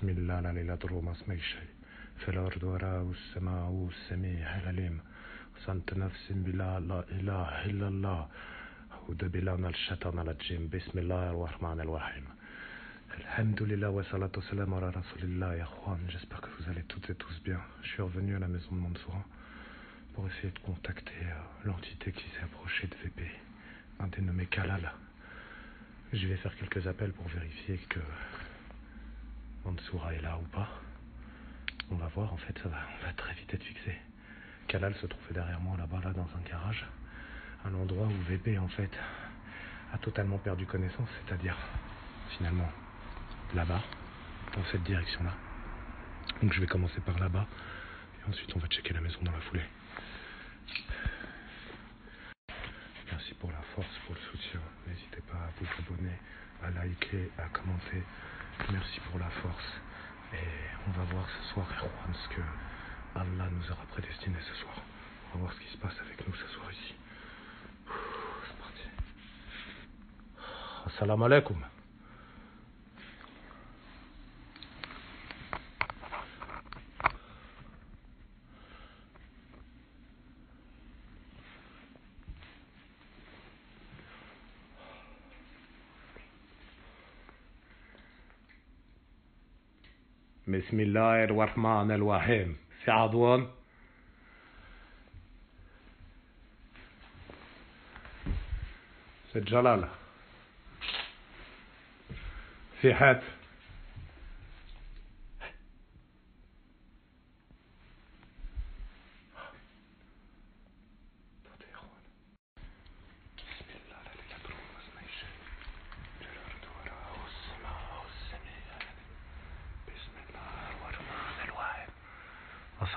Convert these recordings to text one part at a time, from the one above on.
بسم الله لا لا يضر ما اسمه شيء في الأرض وراء والسماء والسميع العليم صنت نفس بلا لا إله إلا الله أعوذ بالله من الشيطان الرجيم بسم الله الرحمن الرحيم Alhamdulillah wa salatu salam ala rasulillah ya j'espère que vous allez toutes et tous bien. Je suis revenu à la maison de Mansoura pour essayer de contacter euh, l'entité qui s'est approchée de VP, un dénommé Kalal. Je vais faire quelques appels pour vérifier que Mansoura est là ou pas. On va voir, en fait, ça va, on va très vite être fixé. Kalal se trouvait derrière moi là-bas, là, dans un garage, à l'endroit où VP, en fait, a totalement perdu connaissance, c'est-à-dire, finalement, là-bas, dans cette direction-là. Donc je vais commencer par là-bas, et ensuite on va checker la maison dans la foulée. Merci pour la force, pour le soutien. N'hésitez pas à vous abonner, à liker, à commenter. Merci pour la force. Et on va voir ce soir, Erwan, ce que Allah nous aura prédestiné ce soir. On va voir ce qui se passe avec nous ce soir ici. C'est parti. Assalamu alaikum. بسم الله الرحمن الرحيم. في عضوان؟ سيد جلالة في حد؟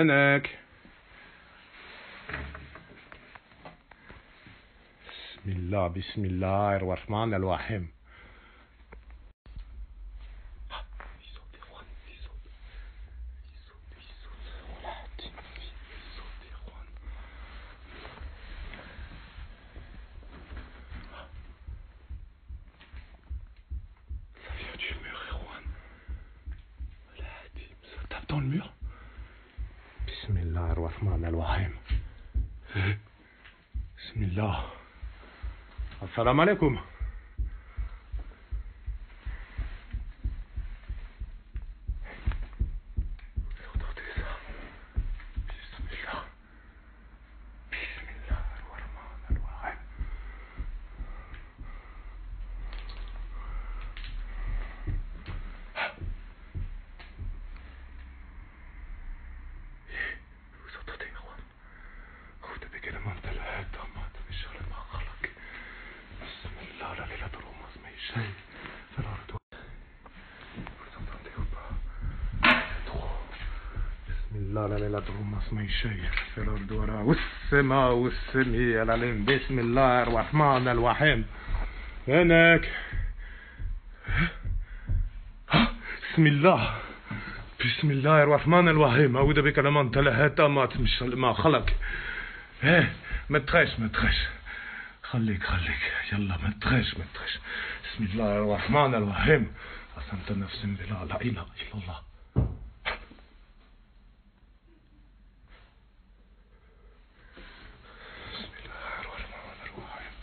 فينك بسم الله بسم الله الرحمن الرحيم. السلام عليكم لا إله إلا الله اسمه شيء في الأرض وراء والسماء والسميع العليم بسم الله الرحمن الرحيم. هناك. بسم الله. بسم الله الرحمن الرحيم. أعوذ بكلمات الله التامات من شر ما خلق. إيه ما تخاش ما تخاش خليك خليك. يلا ما تخاش ما تخاش بسم الله الرحمن الرحيم. قسمت نفس بلا لا إله إلا الله بسم الله الرحمن الرحيم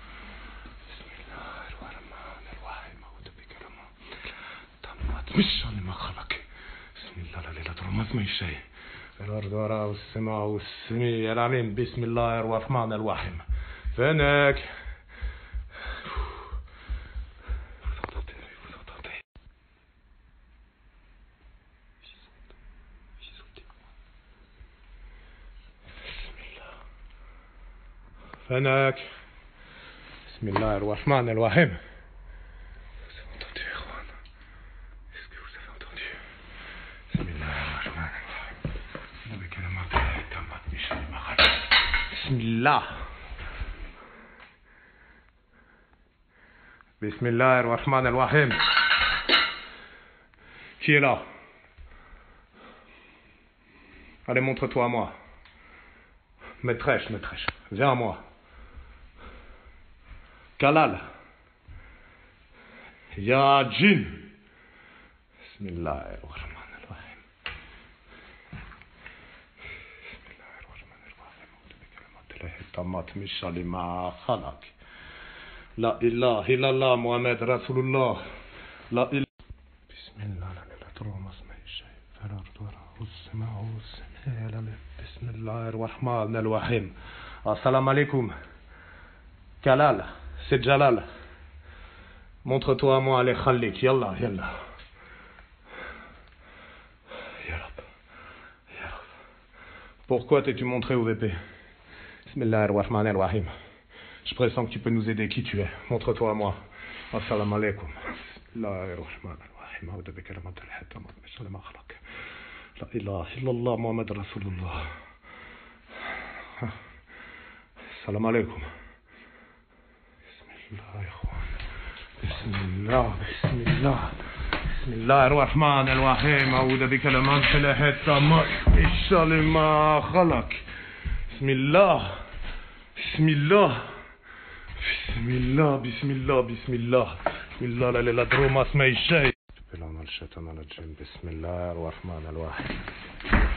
بسم الله الرحمن الرحيم أعوذ بكلمات شر ما خلق. بسم الله لا الا الله ما شيء؟ الأرض وراء والسماء والسميع العليم بسم الله الرحمن الرحيم. فينك؟ فنك بسم الله الرحمن الرحيم. Bismillah. Bismillah ar-Rahman ar-Rahim. Qui est là? Allez, montre-toi à moi. Maîtresse, maîtresse, viens à moi. Kalal. Ya Jin. Bismillah ar-Rahman. إله بسم الله لا إله إلا الله اسمه الشيء فالأرض وراء السماء والسماء لا إله. بسم الله الرحمن الرحيم السلام عليكم Kalal, c'est Jalal. Montre-toi à moi, allez, Khalik, yallah, yallah. Yallah. Yallah. Pourquoi t'es-tu montré au VP Bismillah ar-Rahman ar-Rahim. Je pressens que tu peux nous aider qui tu es. Montre-toi à moi. Assalamu alaikum. Bismillah. أعوذ بكلمات الحتى من شر ما خلق. لا إله إلا الله محمد رسول الله. السلام عليكم. بسم الله بسم الله بسم الله بسم الله الرحمن الرحيم أعوذ بكلمات الله من شر ما خلق بسم الله. بسم الله. بسم الله. بسم الله. بسم الله. بسم الله. لا لا الشيء بلان الشيطان الرجيم. بسم الله الرحمن الرحيم.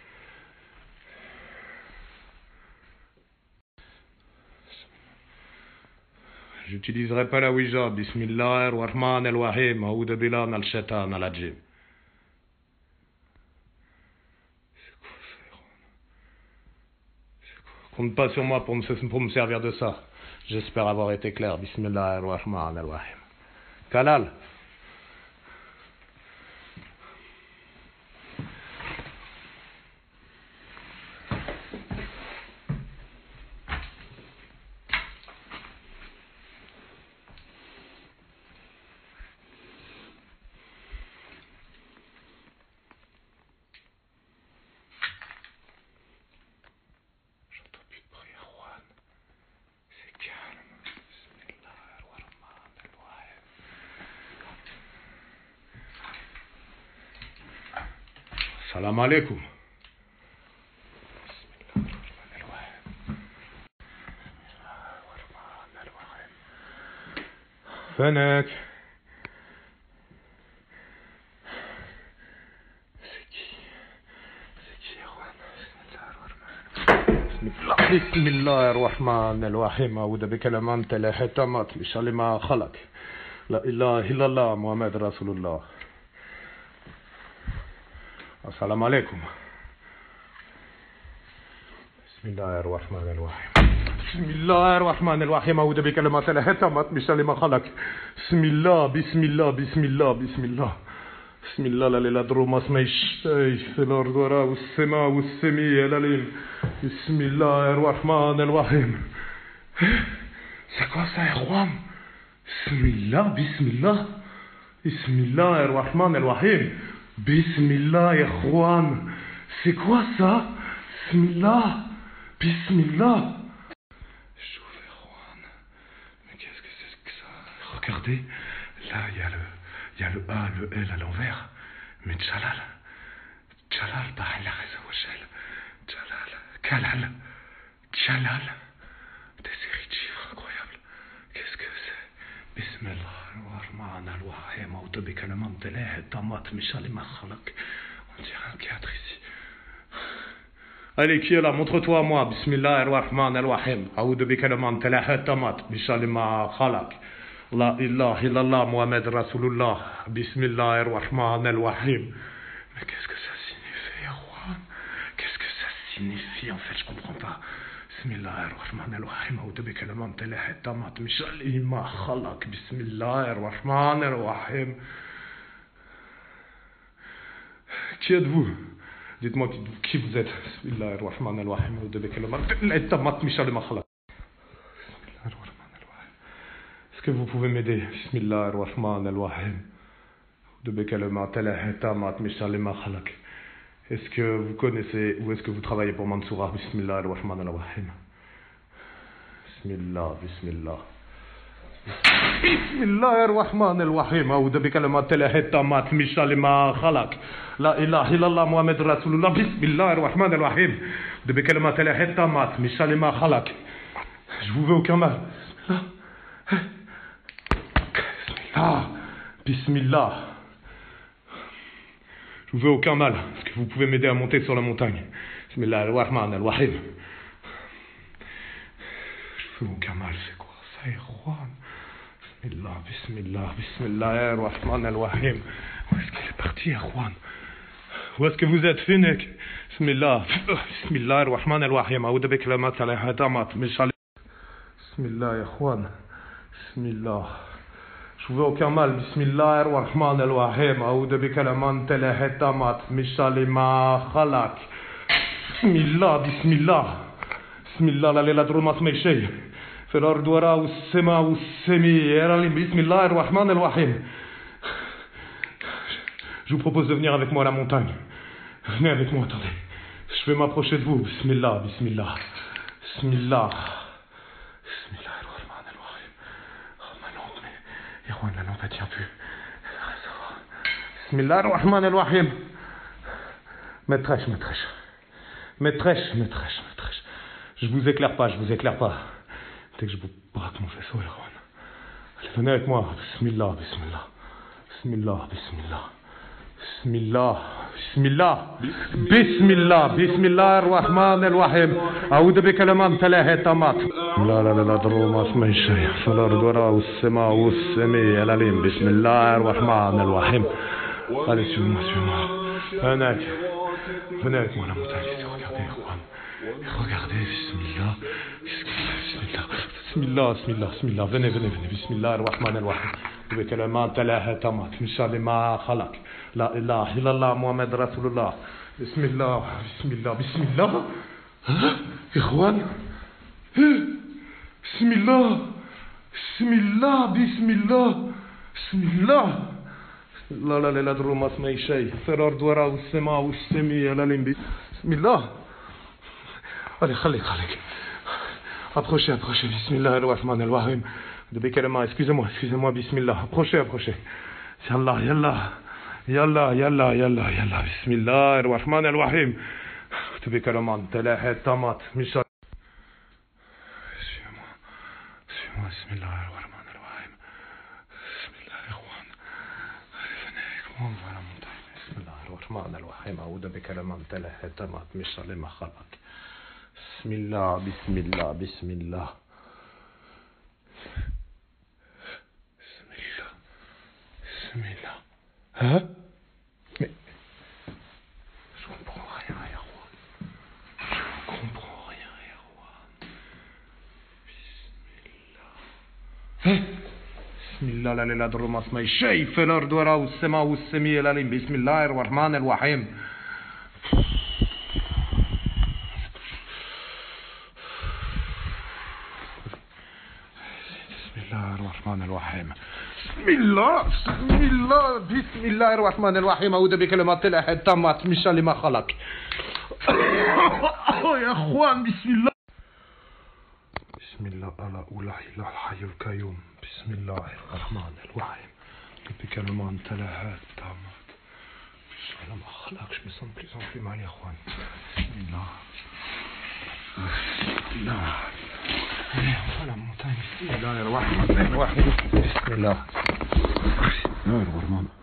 J'utiliserai pas la Ouija. Bismillah ar-Rahman ar-Rahim. Aouda al-Shaitan al-Ajim. Compte pas sur moi pour me, servir de ça. J'espère avoir été clair. Bismillah ar-Rahman ar-Rahim. Kalal. Erwan Bismillah ar-Rahman بسم الله الرحمن الرحيم. أعوذ بكلمات الله التامات من شر ما خلق لا إله إلا الله محمد رسول الله. السلام عليكم. بسم الله الرحمن الرحيم. بسم الله الرحمن الرحيم. أعوذ بكلمات الله التامات من شر ما خلق. بسم الله بسم الله بسم الله بسم الله. بسم الله لا لا درو ما في الأرض وراء والسماء والسميع العليم بسم الله الرحمن الرحيم. C'est quoi ça, Erwan Bismillah, Bismillah. Bismillah ar-Rahman ar-Rahim. Bismillah, et Erwan. C'est quoi ça? Bismillah Bismillah Chauve Erwan. Mais qu'est-ce que c'est que ça? Regardez, là, il y, a le, y a le A, le L à l'envers. Mais Jalal. Jalal, par la Jalal. Kalal. Jalal. Aoudabik al-Mantelah, Tamat, Mishal Makhalak. On dirait un théâtre ici. Allez, qui est là? Montre-toi à moi. Bismillah ar-Rahman ar-Rahim. Aoudou bika al-Mantelah, Tamat, Mishal Makhalak. La ilaha illallah, Muhammad Rasulullah. Bismillah ar-Rahman. Mais qu'est-ce que ça signifie, Erwan? Qu'est-ce que ça signifie En fait, je comprends pas. بسم الله الرحمن الرحيم. هو تبي كلمات تلاح التمات مش اللي ما خلق. بسم الله الرحمن الرحيم. كيد بو ديت ما كيد كيف زاد بسم الله الرحمن الرحيم. هو تبي كلمات تلاح التمات مش اللي ما خلق. بسم الله الرحمن الرحيم. اسكو فو بوفي ميدي بسم الله الرحمن الرحيم. هو تبي كلمات تلاح التمات مش اللي ما خلق. Est-ce que vous connaissez ou est-ce que vous travaillez pour Mansoura Bismillah ar-Rahman ar-Rahim. Bismillah, Bismillah. بسم الله الرحمن الرحيم أعوذ بكلمات الله التامات من شر ما خلق لا إله إلا الله محمد رسول الله بسم الله الرحمن الرحيم أعوذ بكلمات الله التامات من شر ما خلق Je vous veux aucun mal. Bismillah. Bismillah. Je vous veux aucun mal. Est-ce que vous pouvez m'aider à monter sur la montagne Bismillah ar-Rahman ar-Rahim. Je veux aucun mal, c'est quoi ça, Erwan Bismillah, Bismillah, Bismillah ar-Rahman ar-Rahim. Où est-ce qu'il est parti, Erwan Où est-ce que vous êtes, Finek Bismillah, Bismillah tamat. Mishal Bismillah, Ikhwan. Bismillah. Je vous veux aucun mal. Bismillah ar-Rahman ar-Rahim. Aoudou bikalaman talaha tamat. Mishal ma khalak. Bismillah, Bismillah. Bismillah, la lela drumas meishay. في الأرض وراء والسماء والسميع بسم الله الرحمن الرحيم Je vous propose de venir avec moi à la montagne. Venez avec moi, attendez. Je vais m'approcher de vous. Bismillah, Bismillah. Bismillah. Bismillah Erwan, la lampe, elle tient plus. Bismillah ar-Rahman ar-Rahim. Maîtresse, maîtresse. Maîtresse, maîtresse, maîtresse. Je vous éclaire pas, je vous éclaire pas. Dès que je vous braque mon faisceau, Erwan. Allez, venez avec moi. Bismillah, Bismillah. Bismillah, Bismillah. بسم الله بسم الله. بسم الله بسم الله الرحمن الرحيم. أعوذ بكلمات الله التامات. لا لا لا درو ما اسمعش فلا ردورا والسماء والسماء العليم. بسم الله الرحمن الرحيم. هذا شو ما شو ما. هناك هناك وأنا متعجز يا اخوان يا اخوان بسم الله. Regardez, Bismillah. Bismillah. Bismillah, Bismillah, Bismillah. Venez, venez, venez. Bismillah ar-Rahman ar-Rahim. بكلمات ثلاثة تامات من شر ما خلق لا إله إلا الله محمد رسول الله بسم الله بسم الله بسم الله ها إخوان؟ بسم الله بسم الله بسم الله بسم الله لا لا لا لا تضر ما اسمه شيء في الأرض وراء والسماء والسميع العليم بسم الله خليك خليك Approchez, approchez, bismillah al-Rahman al-Rahim. De excusez-moi, excusez-moi, bismillah. Approchez, approchez. Yallah, yallah. Yallah, yallah, yallah, yallah. Bismillah al-Rahman al-Rahim. De Bekalama, Talahet, Tamat, Misha. Suis-moi, suis-moi, bismillah al-Rahman al-Rahim. Bismillah al-Rahman. Venez, comment on va la montagne? Bismillah al-Rahman al-Rahim. De Bekalama, Talahet, Tamat, Misha, les Machabat. بسم الله بسم الله بسم الله بسم الله بسم الله ها بسم الله بسم لا لا ضر ما اسمه شيء في الأرض وراء السماء والسميع العليم بسم الله الرحمن الرحيم بسم الله الرحمن الرحيم. بسم الله بسم الله بسم الله الرحمن الرحيم. أعوذ بكلمات الله التامات من شر ما خلق. يا أخوان بسم الله. بسم الله ألا أولا إله الحي القيوم. بسم الله الرحمن الرحيم. بكلمات الله التامات من Inch'Allah, ma khalaq, je me sens de plus en plus mal, Erwan. Bismillah. Bismillah. السلام طيب. عليكم. بسم الله الرحمن الرحيم. بسم الله. بسم الله الرحمن الرحيم.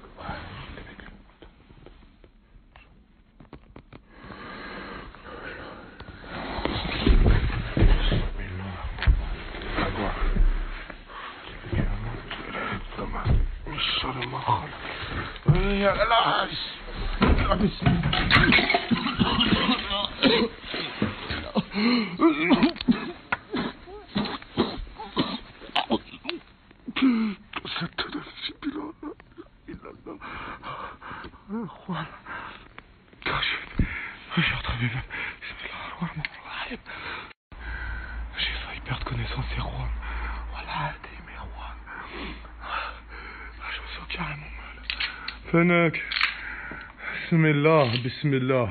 Fennec, Bismillah, Bismillah.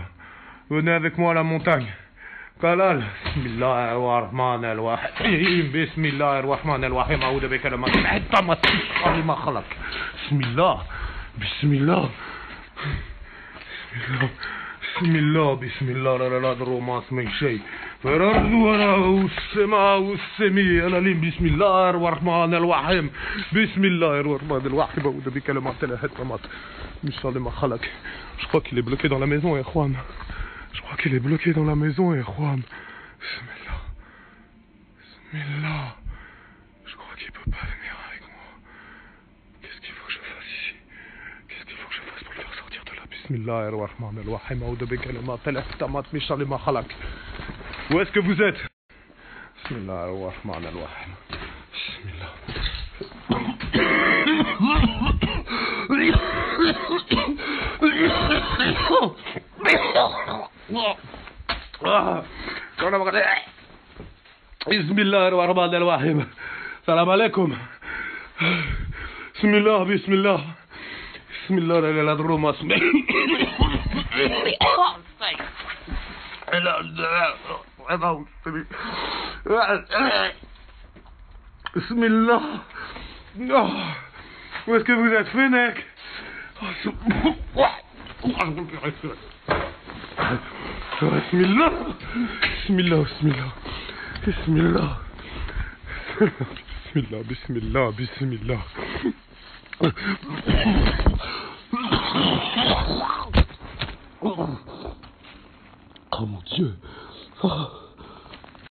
Venez avec moi à la montagne. Kalal, Bismillah ar-Rahman al-Rahim, Bismillah ar-Rahman al-Rahim, أعوذ بكلمات الله التامة من شر ما خلق. بسم الله, Bismillah. Bismillah. بسم الله بسم الله لا لا لا ضر ما اسمي شيء فالأرض والسماء والسميع العليم بسم الله الرحمن الرحيم بسم الله الرحمن الرحيم أعوذ بكلمات الله التامات من شر ما خلق Je crois qu'il est bloqué dans la maison, Erwan. Je crois qu'il est bloqué dans la maison, Erwan. Bismillah. Bismillah. Je crois qu'il peut pas venir بسم الله الرحمن الرحيم. أعوذ بكلمات الاحتمال من شر ما خلق. واسك فوزات بسم الله الرحمن الرحيم. بسم الله. بسم الله الرحمن الرحيم. السلام عليكم. بسم الله بسم الله. بسم الله لا لا ضر ما اسمع بسم الله. Où est-ce que بسم الله. بسم الله بسم الله. بسم الله. بسم الله بسم الله بسم الله. あ、もう強い。